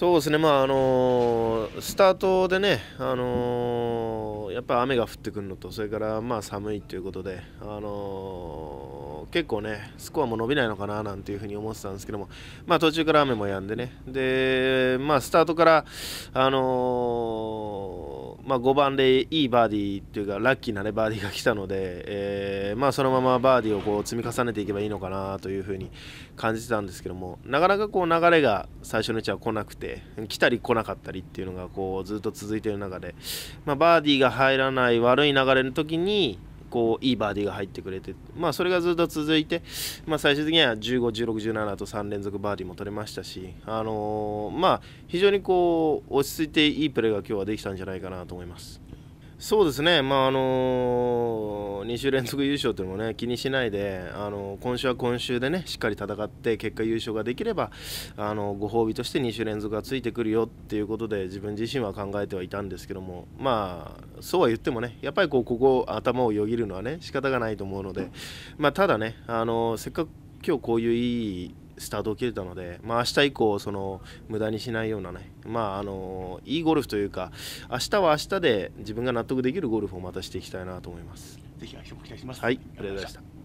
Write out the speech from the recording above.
そうですね、まああのー、スタートでね、あのー、やっぱ雨が降ってくるのと、それからまあ寒いということで、あのー、結構ね、スコアも伸びないのかななんていうふうに思ってたんですけども、まあ、途中から雨も止んでね、で、まあ、スタートから、あのまあ、5番でいいバーディーっていうかラッキーな、ね、バーディーが来たので、えー、まあ、そのままバーディーをこう積み重ねていけばいいのかなというふうに感じてたんですけどもなかなかこう流れが最初のうちは来なくて 来たり来なかったりっていうのがこうずっと続いている中で、まあ、バーディーが入らない悪い流れの時にこういいバーディーが入ってくれて、まあ、それがずっと続いて、まあ、最終的には15、16、17と3連続バーディーも取れましたし、あのー、まあ、非常にこう落ち着いていいプレーが今日はできたんじゃないかなと思います。そうですね、まああのー、2週連続優勝というのも、ね、気にしないで、あのー、今週は今週で、ね、しっかり戦って結果優勝ができればあのご褒美として2週連続がついてくるよっていうことで自分自身は考えてはいたんですけども、まあ、そうは言ってもねやっぱりこうここ頭をよぎるのはね仕方がないと思うので、まあ、ただね、あの、せっかく今日こういういいスタートを切れたので、まあ、明日以降その無駄にしないようなね、まあ、あのいいゴルフというか明日は明日で自分が納得できるゴルフをまたしていきたいなと思います。ぜひ期待します。はい、ありがとうございました。